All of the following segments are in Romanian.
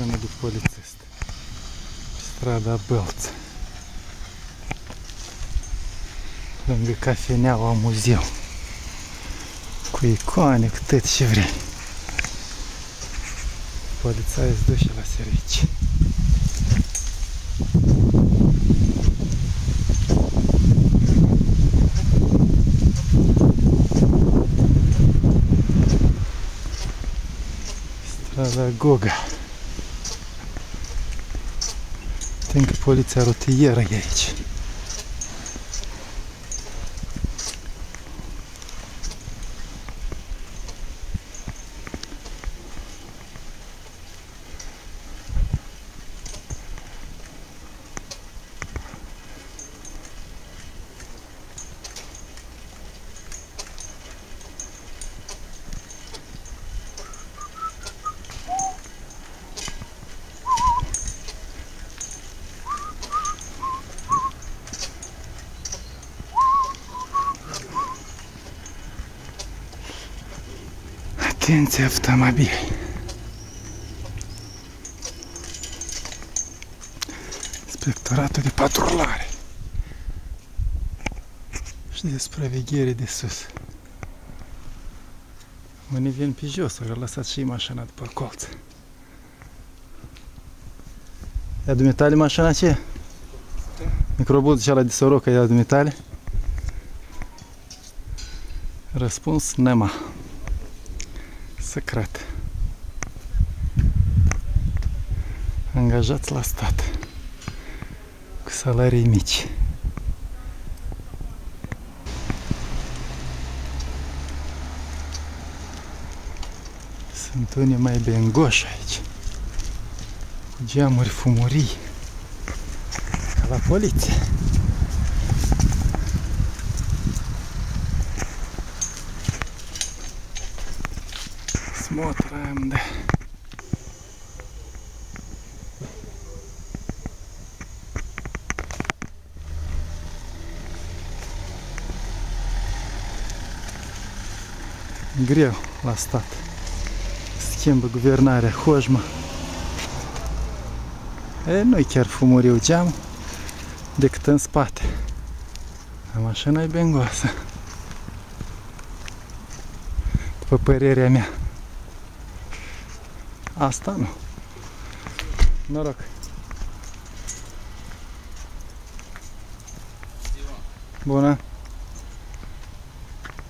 mașină de polițist. Pe strada Bălță. Lângă cafeneaua muzeu. Cu icoane, cu tot ce vrei. Poliția îți duce la servicii. Strada Goga. Tem poliția rutieră e aici. Atenție automobil. Inspectoratul de patrulare. Și de supraveghere de sus. Unii vin pe jos, au lăsat și mașina după colț. Ia dumitale mașina aceea? Microbuzul cea de sorocă, ia dumitale? Răspuns, nema. Secret. Angajați la stat. Cu salarii mici. Sunt unii mai bengoși aici. Cu geamuri fumurii. Ca la poliție. Смотрим, де. Greu la stat. Schimbă guvernarea Hojma. E, nu-i chiar fumuriu geam decât în spate. Dar mașina e bengoasă. După părerea mea. Asta nu. Noroc. Bună.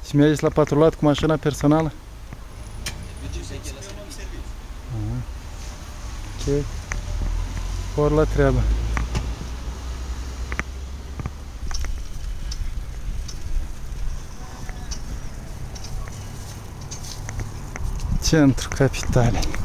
Și mergeți la patrulat cu mașina personală? Aha. Ok. Ori la treabă. Centru capitalei.